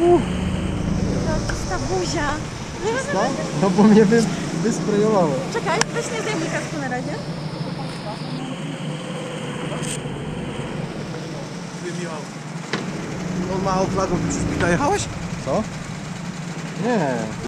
Uuu. No, to czysta buzia. Czysta? No bo mnie wy, wysprejowało. Czekaj, weź nie zdejmij kasku na razie. On ma flagą, ty przez jechałeś? Co? Nie.